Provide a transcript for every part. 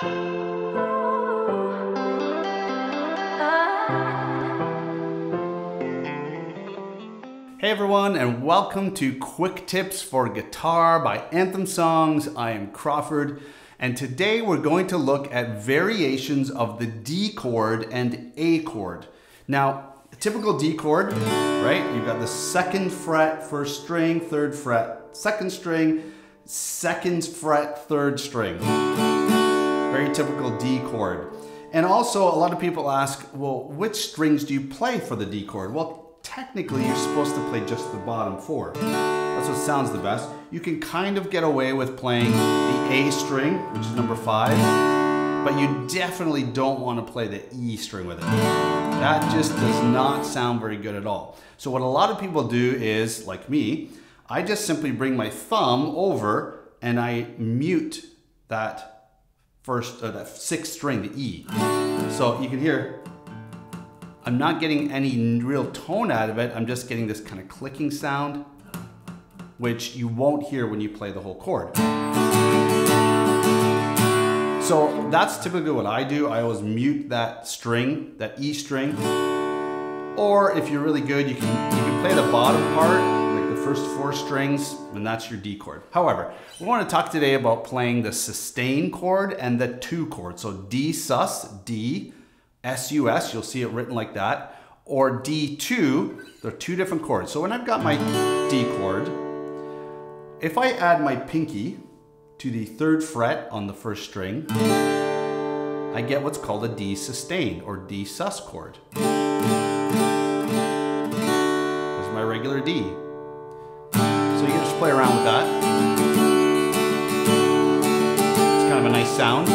Hey everyone, and welcome to Quick Tips for Guitar by Anthem Songs. I am Crawford, and today we're going to look at variations of the D chord and A chord. Now, a typical D chord, right? You've got the second fret, first string, third fret, second string, second fret, third string. Very typical D chord. And also, a lot of people ask, well, which strings do you play for the D chord? Well, technically you're supposed to play just the bottom four. That's what sounds the best. You can kind of get away with playing the A string, which is number five, but you definitely don't want to play the E string with it. That just does not sound very good at all. So what a lot of people do is, like me, I just simply bring my thumb over and I mute that first, uh, that sixth string, the E. So you can hear I'm not getting any real tone out of it. I'm just getting this kind of clicking sound, which you won't hear when you play the whole chord. So that's typically what I do. I always mute that string, that E string. Or if you're really good, you can, you can play the bottom part, first four strings, and that's your D chord. However, we want to talk today about playing the sustain chord and the two chord. So D sus, D, SUS, you'll see it written like that, or D2, they're two different chords. So when I've got my D chord, if I add my pinky to the third fret on the first string, I get what's called a D sustain or D sus chord. There's my regular D. So you can just play around with that. It's kind of a nice sound.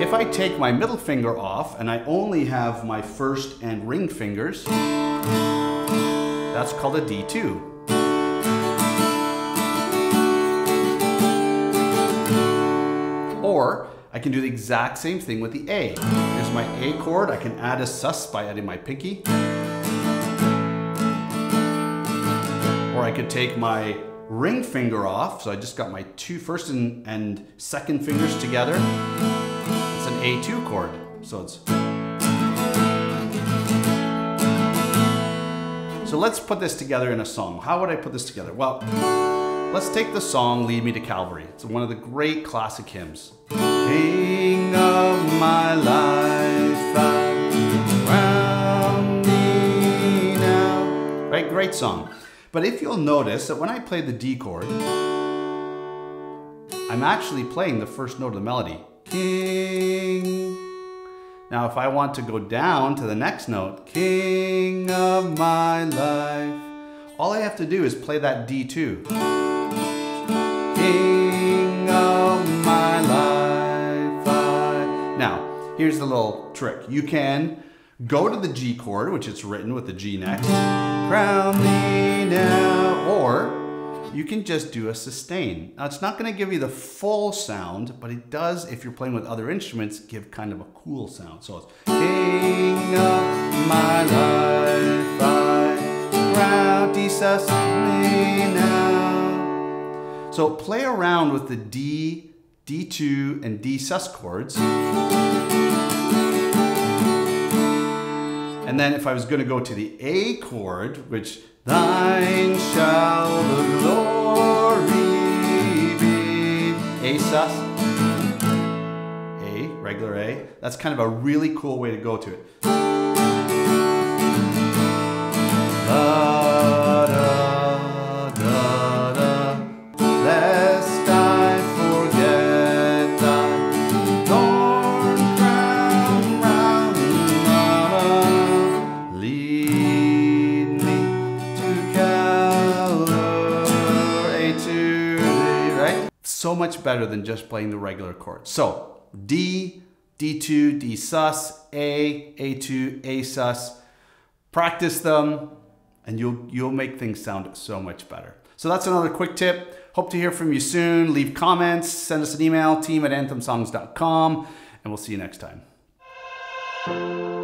If I take my middle finger off and I only have my first and ring fingers, that's called a D2. Or I can do the exact same thing with the A. Here's my A chord. I can add a sus by adding my pinky. Or I could take my ring finger off. So I just got my two first and, and second fingers together It's an A2 chord. So it's... So let's put this together in a song. How would I put this together? Well, let's take the song Lead Me to Calvary. It's one of the great classic hymns. King of my life, around me now. Right, great song. But if you'll notice that when I play the D chord, I'm actually playing the first note of the melody. King. Now if I want to go down to the next note, King of my life, all I have to do is play that D2. King of my life. I... Now, here's the little trick. You can go to the G chord, which it's written with the G next, crown me now, or you can just do a sustain. Now it's not gonna give you the full sound, but it does, if you're playing with other instruments, give kind of a cool sound. So it's King of my life, I me now. So play around with the D, D2, and D sus chords. And then if I was gonna go to the A chord, which Thine shall the glory be. A sus. A, regular A. That's kind of a really cool way to go to it. So much better than just playing the regular chords. So D, D2, D sus, A, A2, A sus. Practice them and you'll, you'll make things sound so much better. So that's another quick tip. Hope to hear from you soon. Leave comments, send us an email, team at anthemsongs.com, and we'll see you next time.